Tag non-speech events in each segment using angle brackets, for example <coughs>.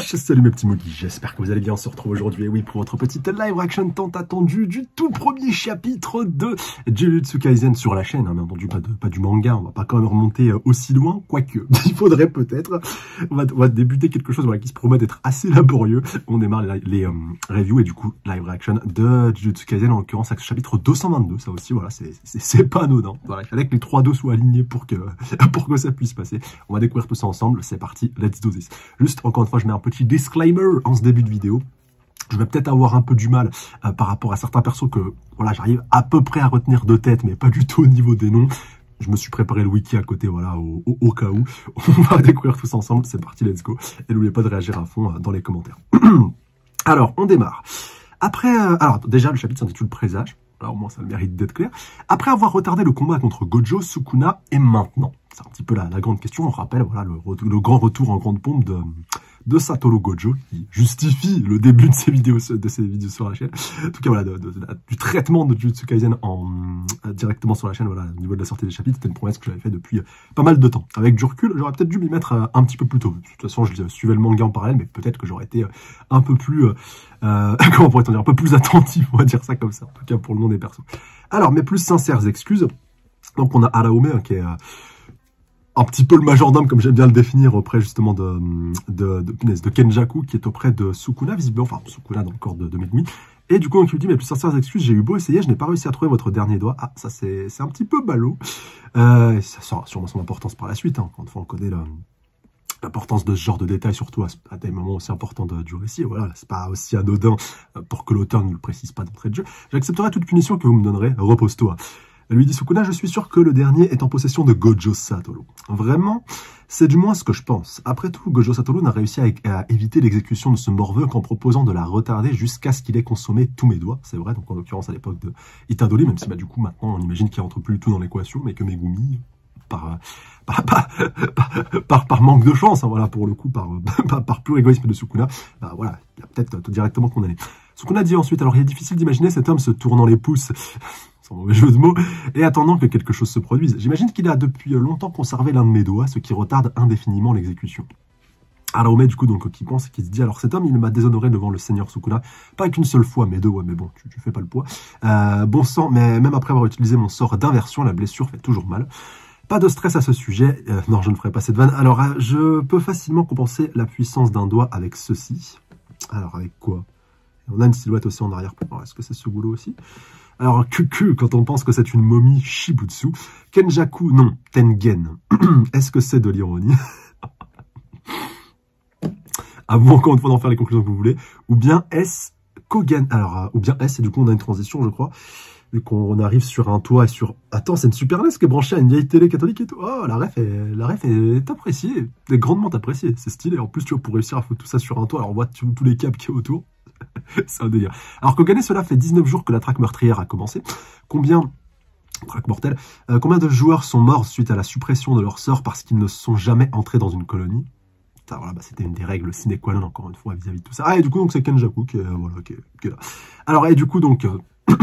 salut mes petits mookies, j'espère que vous allez bien, on se retrouve aujourd'hui, et oui, pour votre petite live action tant attendue du tout premier chapitre de Jujutsu Kaisen sur la chaîne, hein, bien entendu pas, du manga, on va pas quand même remonter euh, aussi loin, quoique, <laughs> il faudrait peut-être, on va, débuter quelque chose qui se promet d'être assez laborieux, on démarre les, euh, reviews et du coup live reaction de Jujutsu Kaisen, en l'occurrence chapitre 222, ça aussi, voilà, c'est pas anodin, voilà, il fallait que les 3-2 soient alignés pour que, <laughs> pour que ça puisse passer, on va découvrir tout ça ensemble, c'est parti, let's do this. Juste, encore une fois, je mets un petit disclaimer en ce début de vidéo. Je vais peut-être avoir un peu du mal euh, par rapport à certains persos que voilà, j'arrive à peu près à retenir de tête, mais pas du tout au niveau des noms. Je me suis préparé le wiki à côté, voilà, au, cas où. <laughs> On va découvrir tous ensemble. C'est parti, let's go. Et n'oubliez pas de réagir à fond euh, dans les commentaires. <clears throat> alors, on démarre. Après, euh, alors déjà, le chapitre s'intitule Présage. Là, au moins, ça mérite d'être clair. Après avoir retardé le combat contre Gojo, Sukuna, et maintenant C'est un petit peu la, grande question. On rappelle, voilà, le grand retour en grande pompe de, de Satoru Gojo, qui justifie le début de ses vidéos, de ses vidéos sur la chaîne. En tout cas, voilà, du traitement de Jujutsu Kaisen en, euh, directement sur la chaîne, voilà, au niveau de la sortie des chapitres, c'était une promesse que j'avais fait depuis euh, pas mal de temps. Avec du recul, j'aurais peut-être dû m'y mettre euh, un petit peu plus tôt. De toute façon, je suivais le manga en parallèle, mais peut-être que j'aurais été un peu plus, <laughs> comment pourrait-on un peu plus attentif, on va dire ça comme ça, en tout cas pour le nom des persos. Alors, mes plus sincères excuses. Donc, on a Araome, hein, qui est un petit peu le majordome, comme j'aime bien le définir, auprès justement de, de, Kenjaku, qui est auprès de Sukuna, visiblement, enfin Sukuna dans le corps de, de. Et du coup, on lui dit, mais plus sincères excuses, j'ai eu beau essayer, je n'ai pas réussi à trouver votre dernier doigt. Ah, ça c'est un petit peu ballot. Euh, ça sera sûrement son importance par la suite, hein, quand on connaît l'importance de ce genre de détails, surtout à, à des moments aussi importants de, du récit. Voilà, c'est pas aussi anodin euh, pour que l'auteur ne le précise pas d'entrée de jeu. J'accepterai toute punition que vous me donnerez. Repose-toi. Elle lui dit Sukuna, je suis sûr que le dernier est en possession de Gojo Satoru. Vraiment C'est du moins ce que je pense. Après tout, Gojo Satoru n'a réussi à, éviter l'exécution de ce morveux qu'en proposant de la retarder jusqu'à ce qu'il ait consommé tous mes doigts. C'est vrai, donc en l'occurrence à l'époque de Itadori, même si bah, du coup maintenant on imagine qu'il rentre plus tout dans l'équation, mais que Megumi, par, par, par, par, manque de chance, hein, voilà, pour le coup, par, <laughs> par, pur égoïsme de Sukuna, bah, voilà, il a peut-être tout directement condamné. Sukuna dit ensuite, alors il est difficile d'imaginer cet homme se tournant les pouces sans mauvais jeu de mots, et attendant que quelque chose se produise. J'imagine qu'il a depuis longtemps conservé l'un de mes doigts, ce qui retarde indéfiniment l'exécution. Alors met du coup, donc, qui pense et qui se dit, alors cet homme, il m'a déshonoré devant le seigneur Sukuna, pas qu'une seule fois, mais deux, ouais, mais bon, tu, tu fais pas le poids. Euh, bon sang, mais même après avoir utilisé mon sort d'inversion, la blessure fait toujours mal. Pas de stress à ce sujet, euh, non, je ne ferai pas cette vanne. Alors, euh, je peux facilement compenser la puissance d'un doigt avec ceci. Alors, avec quoi? On a une silhouette aussi en arrière-plan, est-ce que c'est ce boulot aussi alors, Kuku, quand on pense que c'est une momie Shibutsu. Kenjaku, non, Tengen. <clears throat> Est-ce que c'est de l'ironie? <laughs> À vous encore une fois d'en faire les conclusions que vous voulez. Ou bien est-ce Kogan Alors, euh, ou bien est-ce, et du coup on a une transition, je crois. Qu'on arrive sur un toit et sur... Attends, c'est une Super NES qui est branchée à une vieille télé catholique et tout. Oh, la ref est, la ref est appréciée. est grandement appréciée. C'est stylé. En plus, tu vois, pour réussir à foutre tout ça sur un toit, alors on voit tous les câbles qui est autour. <laughs> c'est un délire. Alors Kogané, cela fait 19 jours que la traque meurtrière a commencé. Combien traque mortelle. Euh, combien de joueurs sont morts suite à la suppression de leur sort parce qu'ils ne sont jamais entrés dans une colonie? Voilà, bah, C'était une des règles sine qua non, encore une fois, vis-à-vis de tout ça. Ah, et du coup, donc c'est Kenjaku qui voilà, qui là. Alors, et du coup, donc... Euh, <clears throat>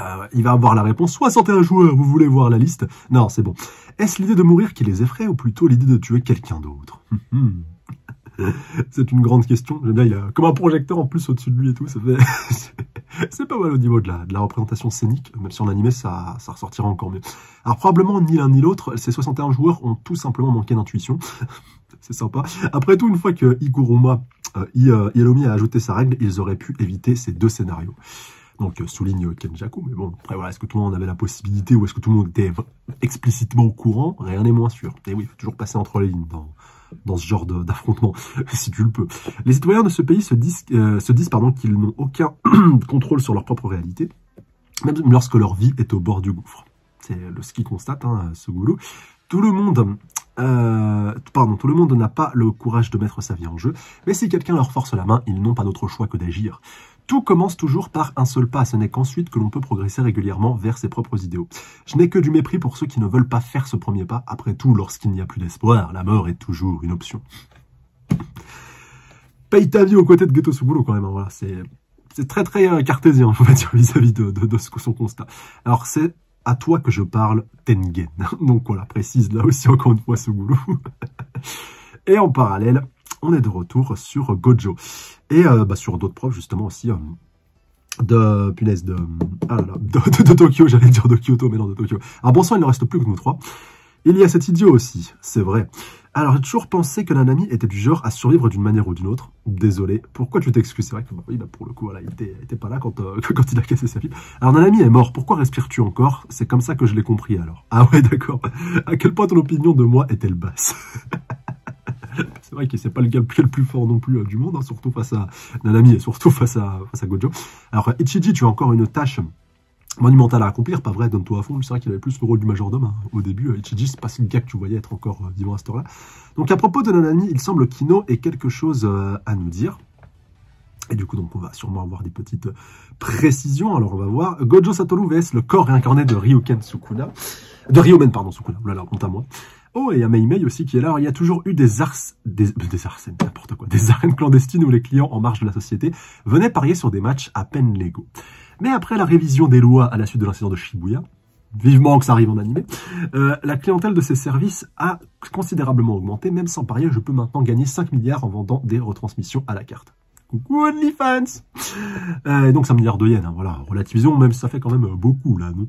euh, il va avoir la réponse 61 joueurs, vous voulez voir la liste? Non, c'est bon. Est-ce l'idée de mourir qui les effraie ou plutôt l'idée de tuer quelqu'un d'autre? <laughs> C'est une grande question. J'aime bien, il a comme un projecteur en plus au-dessus de lui et tout. Ça fait... <laughs> c'est pas mal au niveau de la, représentation scénique. Même si en animé, ça, ça ressortira encore mieux. Alors probablement, ni l'un ni l'autre, ces 61 joueurs ont tout simplement manqué d'intuition. <laughs> c'est sympa. Après tout, une fois que Iguruma, euh, euh a ajouté sa règle, ils auraient pu éviter ces deux scénarios. Donc, euh, souligne Kenjaku. Mais bon, après, voilà, est-ce que tout le monde avait la possibilité ou est-ce que tout le monde était explicitement au courant? Rien n'est moins sûr. Et oui, il faut toujours passer entre les lignes dans, dans ce genre d'affrontement, <laughs> si tu le peux. Les citoyens de ce pays se disent, euh, se disent qu'ils n'ont aucun <clears throat> contrôle sur leur propre réalité, même lorsque leur vie est au bord du gouffre. C'est le ski constate, hein, ce goulot. Tout le monde, euh, pardon, tout le monde n'a pas le courage de mettre sa vie en jeu, mais si quelqu'un leur force la main, ils n'ont pas d'autre choix que d'agir. Tout commence toujours par un seul pas, ce n'est qu'ensuite que l'on peut progresser régulièrement vers ses propres idéaux. Je n'ai que du mépris pour ceux qui ne veulent pas faire ce premier pas, après tout, lorsqu'il n'y a plus d'espoir, la mort est toujours une option. Paye ta vie aux côtés de Ghetto Subulo quand même, hein, voilà, c'est... C'est très très euh, cartésien, vis-à-vis de, de, de, son constat. Alors c'est à toi que je parle, Tengen. <laughs> Donc voilà, précise là aussi encore une fois ce boulot. <laughs> Et en parallèle, on est de retour sur Gojo. Et bah, sur d'autres profs, justement, aussi de punaise de, ah là là, <laughs> de, Tokyo, j'allais dire de Kyoto, mais non de Tokyo. Alors bon sang, il ne reste plus que nous trois. Il y a cet idiot aussi, c'est vrai. Alors j'ai toujours pensé que Nanami était du genre à survivre d'une manière ou d'une autre. Désolé. Pourquoi tu t'excuses? C'est vrai que bah, bah, pour le coup, voilà, il était, était pas là quand, euh, <laughs> quand il a cassé sa fille. Alors Nanami est mort. Pourquoi respires-tu encore? C'est comme ça que je l'ai compris alors. Ah ouais, d'accord. <laughs> À quel point ton opinion de moi est-elle basse? Vrai qu'il c'est pas le gars le plus fort non plus euh, du monde, hein, surtout face à Nanami et surtout face à, face à Gojo. Alors Ichiji, tu as encore une tâche monumentale à accomplir, pas vrai, donne-toi à fond. C'est vrai qu'il avait plus le rôle du majordome hein, au début. Euh, Ichiji, c'est pas ce gars que tu voyais être encore euh, vivant à ce heure-là. Donc à propos de Nanami, il semble qu'Ino ait quelque chose à nous dire. Et du coup, donc, on va sûrement avoir des petites précisions. Alors, on va voir. Gojo Satoru vs le corps réincarné de Ryuken Sukuna. De Ryomen, pardon, Sukuna. Oulala, honte à moi. Oh, et il y a Mei aussi qui est là. Il y a toujours eu des ars... Des, des arènes, n'importe quoi. Des arènes clandestines où les clients en marge de la société venaient parier sur des matchs à peine légaux. Mais après la révision des lois à la suite de l'incident de Shibuya, vivement que ça arrive en animé, euh, la clientèle de ces services a considérablement augmenté. Même sans parier, je peux maintenant gagner 5 milliards en vendant des retransmissions à la carte. Coucou OnlyFans euh, donc 5 milliards de yens, hein, voilà, relativisons, même si ça fait quand même beaucoup là, non?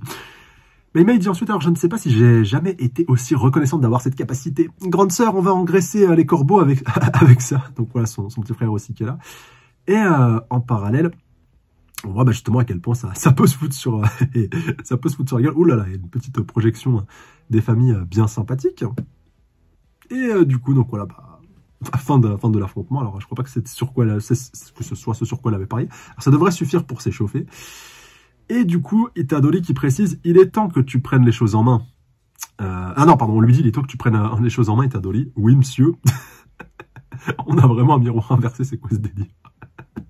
Mais il dit ensuite, alors je ne sais pas si j'ai jamais été aussi reconnaissante d'avoir cette capacité. Grande sœur, on va engraisser euh, les corbeaux avec, <laughs> avec ça. Donc voilà, son, petit frère aussi qui est là. Et euh, en parallèle, on voit bah, justement à quel point ça, ça peut se foutre sur, <laughs> ça peut se foutre sur la gueule. Ouh là là, une petite projection des familles euh, bien sympathiques. Et du coup, donc voilà, bah, <laughs> fin de, fin de l'affrontement. Alors je crois pas que c'est sur quoi, que ce soit ce sur quoi elle avait parié. Alors, ça devrait suffire pour s'échauffer. Et du coup, Itadori qui précise, il est temps que tu prennes les choses en main. Euh, ah non, pardon, on lui dit, il est temps que tu prennes euh, les choses en main, Itadori. Oui, monsieur. <laughs> on a vraiment un miroir inversé, c'est quoi ce délire?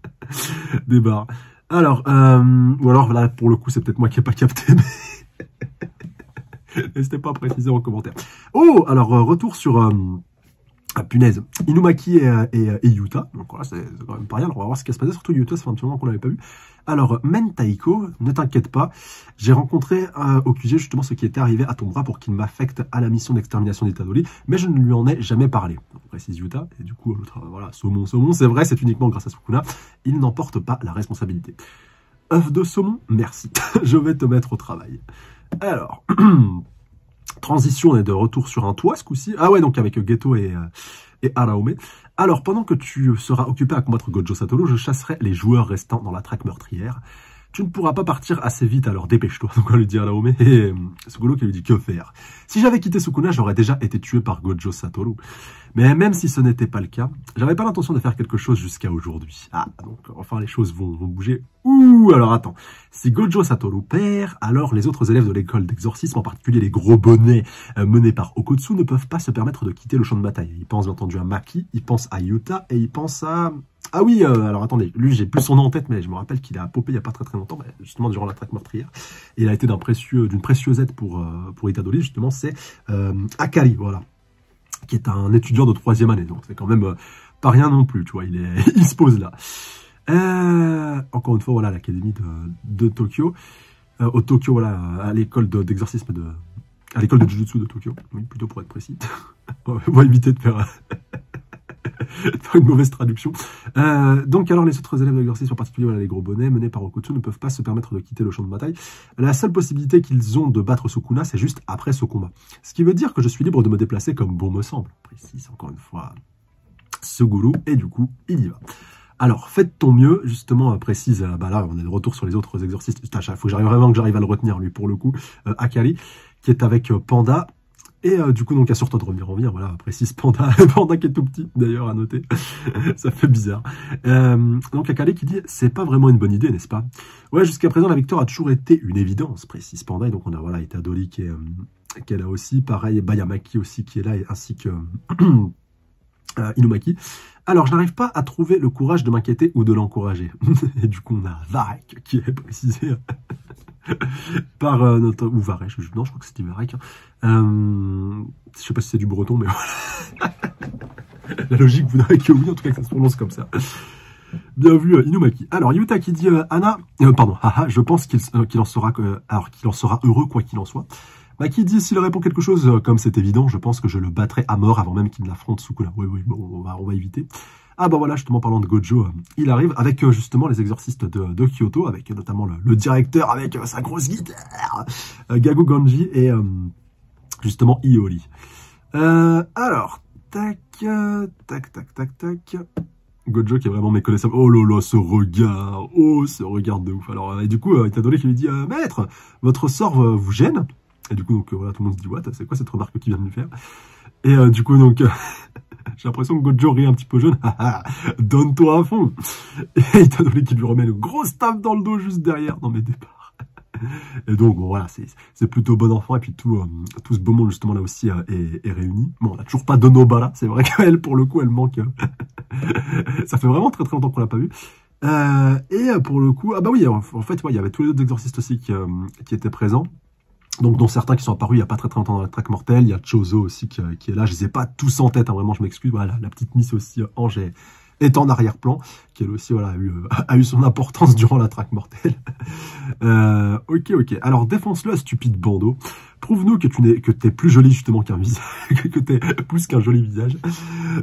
<laughs> Débat. Alors, euh, ou alors là, pour le coup, c'est peut-être moi qui n'ai pas capté, mais... <laughs> N'hésitez pas à préciser en commentaire. Oh, alors, retour sur... Ah, punaise, Inumaki et, et, Yuta, donc voilà, c'est quand même pas rien, on va voir ce qui se passé, surtout Yuta, ça fait un petit moment qu'on l'avait pas vu. Alors, Mentaiko, ne t'inquiète pas, j'ai rencontré euh, au QG justement ce qui était arrivé à ton bras pour qu'il m'affecte à la mission d'extermination des Tadoli, mais je ne lui en ai jamais parlé. Donc, précise Yuta, et du coup, l'autre, euh, voilà, saumon, saumon, c'est vrai, c'est uniquement grâce à Sukuna, il n'en porte pas la responsabilité. œuf de saumon, merci, <laughs> je vais te mettre au travail. Alors, <clears throat> transition, on est de retour sur un toit ce coup-ci. Ah ouais, donc avec Geto et, euh, et Araome. Alors, pendant que tu seras occupé à combattre Gojo Satoru, je chasserai les joueurs restants dans la traque meurtrière. Tu ne pourras pas partir assez vite, alors dépêche-toi. <laughs> Donc on lui dit à Naome, et Suguro qui lui dit que faire? Si j'avais quitté Sukuna, j'aurais déjà été tué par Gojo Satoru. Mais même si ce n'était pas le cas, j'avais pas l'intention de faire quelque chose jusqu'à aujourd'hui. Ah, donc enfin les choses vont, vont bouger. Ouh, alors attends. Si Gojo Satoru perd, alors les autres élèves de l'école d'exorcisme, en particulier les gros bonnets euh, menés par Okotsu, ne peuvent pas se permettre de quitter le champ de bataille. Ils pensent bien entendu à Maki, ils pensent à Yuta et ils pensent à ah oui, euh, alors attendez, lui j'ai plus son nom en tête, mais je me rappelle qu'il a popé il n'y a pas très très longtemps, justement durant la traque meurtrière. Il a été d'une précieuse aide pour, euh, pour justement, c'est euh, Akari, voilà, qui est un étudiant de troisième année, donc c'est quand même euh, pas rien non plus, tu vois, il, <laughs> se pose là. encore une fois, voilà, l'académie de, Tokyo, au Tokyo, voilà, à l'école d'exorcisme de, à l'école de Jujutsu de Tokyo, plutôt pour être précis. <laughs> on va éviter de faire <laughs> une mauvaise traduction. Euh, donc alors les autres élèves de en particulier les gros bonnets, menés par Okutsu, ne peuvent pas se permettre de quitter le champ de bataille. La seule possibilité qu'ils ont de battre Sukuna, c'est juste après ce combat. Ce qui veut dire que je suis libre de me déplacer comme bon me semble. Précise encore une fois Suguru, et du coup, il y va. Alors, faites ton mieux, justement, précise, bah là, on est de retour sur les autres exercices. Il faut j'arrive vraiment que j'arrive à le retenir, lui, pour le coup. Euh, Akari, qui est avec euh, Panda, et euh, du coup, donc, assure-toi de revenir en vie. Voilà, précise Panda, <laughs> Panda qui est tout petit, d'ailleurs, à noter. <laughs> ça fait bizarre. Euh, donc, Akale qui dit, c'est pas vraiment une bonne idée, n'est-ce pas? Ouais, jusqu'à présent, la victoire a toujours été une évidence, précise Panda. Et donc, on a, voilà, Itadori qui est, euh, qui est là aussi. Pareil, Bayamaki aussi qui est là, ainsi que <clears throat> euh, Inumaki. Alors, je n'arrive pas à trouver le courage de m'inquiéter ou de l'encourager. <laughs> et du coup, on a Varek qui est précisé <laughs> par euh, notre... Ou Varech, je, non, je crois que c'était Varek. Hein. Euh, je sais pas si c'est du breton, mais. <laughs> La logique voudrait que oui, en tout cas que ça se prononce comme ça. Bien vu, euh, Inumaki. Alors, Yuta qui dit Anna, pardon, haha, je pense qu'il en sera, alors qu'il en sera heureux quoi qu'il en soit. Bah, qui dit s'il répond quelque chose euh, comme c'est évident, je pense que je le battrai à mort avant même qu'il l'affronte Sukuna. Oui, oui, bon, on va éviter. Ah bah voilà, justement, parlant de Gojo, euh, il arrive avec euh, justement les exorcistes de, Kyoto, avec notamment le, directeur avec sa grosse guitare, Gago Ganji et justement Iori. alors, tac, tac, tac, tac, tac. Gojo qui est vraiment méconnaissable. Oh là là, ce regard. Oh, ce regard de ouf. Alors, et du coup, euh, donné qui lui dit, euh, Maître, votre sort vous gêne Et du coup, donc, euh, voilà, tout le monde se dit, what? C'est quoi cette remarque qu'il vient de lui faire? Et euh, du coup, donc, <laughs> <laughs> j'ai l'impression que Gojo rit un petit peu jaune. <laughs> Donne-toi à fond <laughs> Et donné qui lui remet une grosse tape dans le dos juste derrière. Non mais départ. Et donc, voilà, c'est plutôt bon enfant. Et puis, tout, euh, tout ce beau monde, justement, là aussi, euh, est, réuni. Bon, on n'a toujours pas de Nobala. C'est vrai qu'elle, pour le coup, elle manque. Euh, ça fait vraiment très très longtemps qu'on l'a pas vu. et pour le coup, ah bah oui, en, fait, il y avait tous les autres exorcistes aussi qui étaient présents. Donc, dont certains qui sont apparus il n'y a pas très très longtemps dans la track mortelle. Il y a Chozo aussi qui, qui, est là. Je les ai pas tous en tête, hein, vraiment, je m'excuse. Voilà, la petite Miss aussi, Ange est en arrière-plan, qui elle aussi voilà, a, eu, <laughs> a eu son importance durant la traque mortelle. <laughs> Euh, ok, ok. Alors défonce-le, stupide bandeau. Prouve-nous que tu n'es que t'es plus joli justement qu'un visage, <laughs> que t'es plus qu'un joli visage.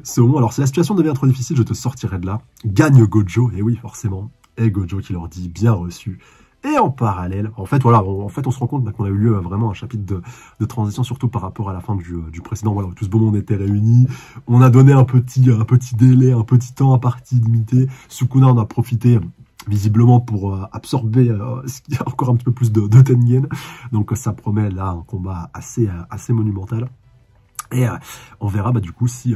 Second, alors si la situation devient trop difficile, je te sortirai de là. Gagne Gojo, et oui forcément. Et Gojo qui leur dit bien reçu. Et en parallèle, en fait, voilà, on, en fait, on se rend compte qu'on a eu lieu vraiment un chapitre de, transition, surtout par rapport à la fin du, du précédent, voilà, tout ce beau monde était réuni. On a donné un petit, un petit délai, un petit temps à partie limitée. Sukuna en a profité visiblement pour euh, absorber euh, encore un petit peu plus de, de Tengen. Donc ça promet là un combat assez, euh, assez monumental. Et on verra bah, du coup si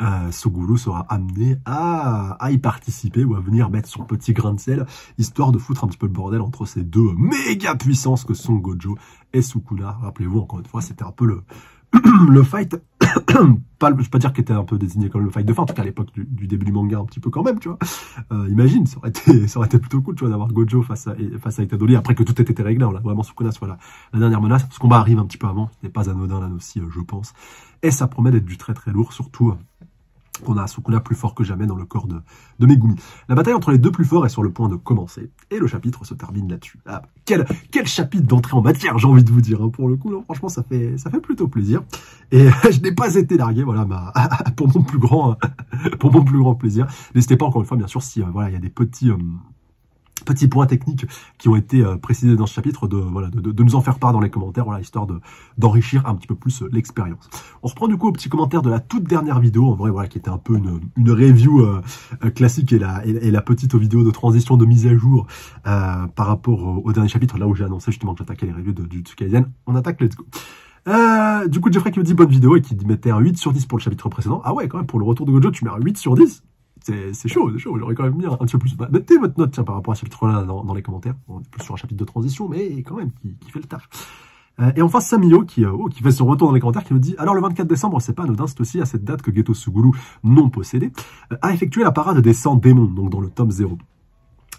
euh, sera amené à, à, y participer ou à venir mettre son petit grain de sel, histoire de foutre un petit peu le bordel entre ces deux méga puissances que sont Gojo et Sukuna. Rappelez-vous, encore une fois, c'était un peu le, <clears throat> le fight, <coughs> pas, je vais pas dire qu'il était un peu désigné comme le fight de fin, en tout cas à l'époque du, début du manga un petit peu quand même, tu vois. Euh, imagine, ça aurait été, <laughs> ça aurait été plutôt cool, tu vois, d'avoir Gojo face à, face à Itadori, après que tout ait été réglé, on a vraiment Sukuna soit la, dernière menace. Ce combat arrive un petit peu avant, ce n'est pas anodin là aussi, euh, je pense. Et ça promet d'être du très très lourd, surtout on a Sukuna plus fort que jamais dans le corps de, de Megumi. La bataille entre les deux plus forts est sur le point de commencer, et le chapitre se termine là-dessus. Ah, quel, quel chapitre d'entrée en matière, j'ai envie de vous dire, hein, pour le coup, franchement, ça fait, ça fait plutôt plaisir. Et <laughs> je n'ai pas été largué, voilà, <laughs> pour mon plus grand, <laughs> pour mon plus grand plaisir. N'hésitez pas encore une fois, bien sûr, si, euh, voilà, il y a des petits, euh, petits points techniques qui ont été euh, précisés dans ce chapitre, de, voilà, de, nous en faire part dans les commentaires, voilà, histoire d'enrichir un petit peu plus euh, l'expérience. On reprend du coup au petit commentaire de la toute dernière vidéo, en vrai, voilà, qui était un peu une, une review euh, classique et la, et, la petite vidéo de transition de mise à jour par rapport au, dernier chapitre, là où j'ai annoncé justement que j'attaquais les reviews de, du Kaisen. On attaque, let's go. du coup, Jeffrey qui me dit bonne vidéo et qui mettait un 8 sur 10 pour le chapitre précédent. Ah ouais, quand même, pour le retour de Gojo, tu mets un 8 sur 10 c'est chaud, c'est chaud. J'aurais quand même mis un, petit peu plus. Bah, mettez votre note par rapport à ce chapitre-là dans, les commentaires. On est plus sur un chapitre de transition, mais quand même qui, qui fait le taf. Euh, et enfin, Samio, qui, euh, oh, qui fait son retour dans les commentaires, qui nous dit « Alors, le 24 décembre, c'est pas anodin, c'est aussi à cette date que Geto Suguru, non possédé, euh, a effectué la parade des 100 démons, donc dans le tome 0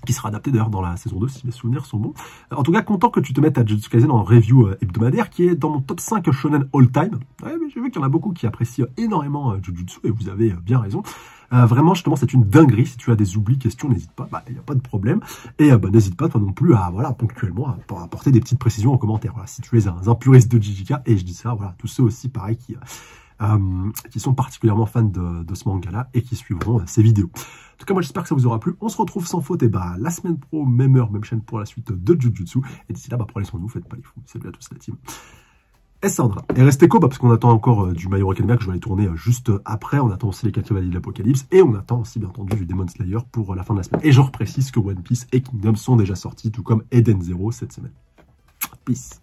qui sera adapté d'ailleurs dans la saison 2 si mes souvenirs sont bons. En tout cas, content que tu te mettes à Jujutsu Kaisen en review hebdomadaire qui est dans mon top 5 shonen all time. Ouais, mais j'ai vu qu'il y en a beaucoup qui apprécient énormément Jujutsu et vous avez bien raison. Euh, vraiment, justement, c'est une dinguerie. Si tu as des oublis, questions, n'hésite pas. Bah, il n'y a pas de problème. Et euh, bah, n'hésite pas, toi non plus, à voilà, ponctuellement, à, apporter des petites précisions en commentaire. Voilà, si tu es un, un puriste de JJK, et je dis ça, voilà, tous ceux aussi, pareil, qui, euh, qui sont particulièrement fans de, ce manga-là et qui suivront ces vidéos. En tout cas, moi, j'espère que ça vous aura plu. On se retrouve sans faute, et bah, la semaine pro, même heure, même chaîne pour la suite de Jujutsu. Et d'ici là, bah, prenez soin de vous, faites pas les fous. Salut à tous la team et Sandra. Et restez co, bah, parce qu'on attend encore euh, du My Hero que je vais aller tourner euh, juste euh, après. On attend aussi les 4 cavaliers de l'Apocalypse. Et on attend aussi, bien entendu, du Demon Slayer pour la fin de la semaine. Et je reprécise que One Piece et Kingdom sont déjà sortis, tout comme Eden Zero cette semaine. Peace.